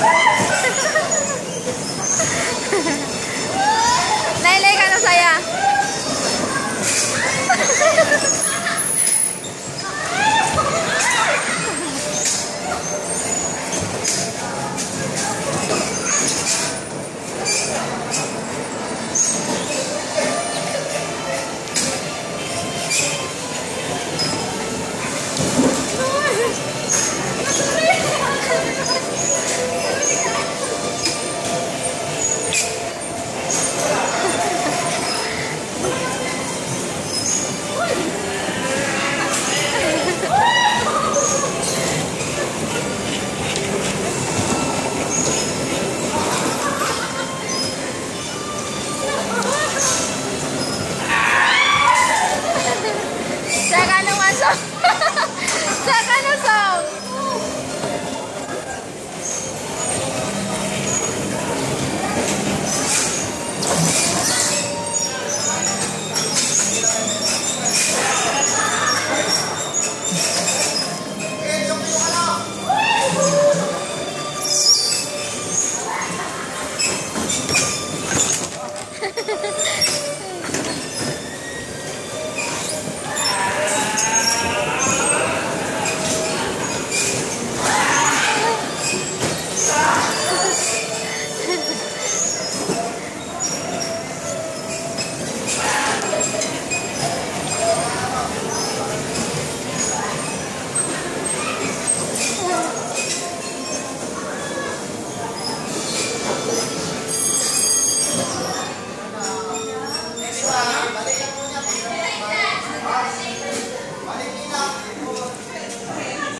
Yes!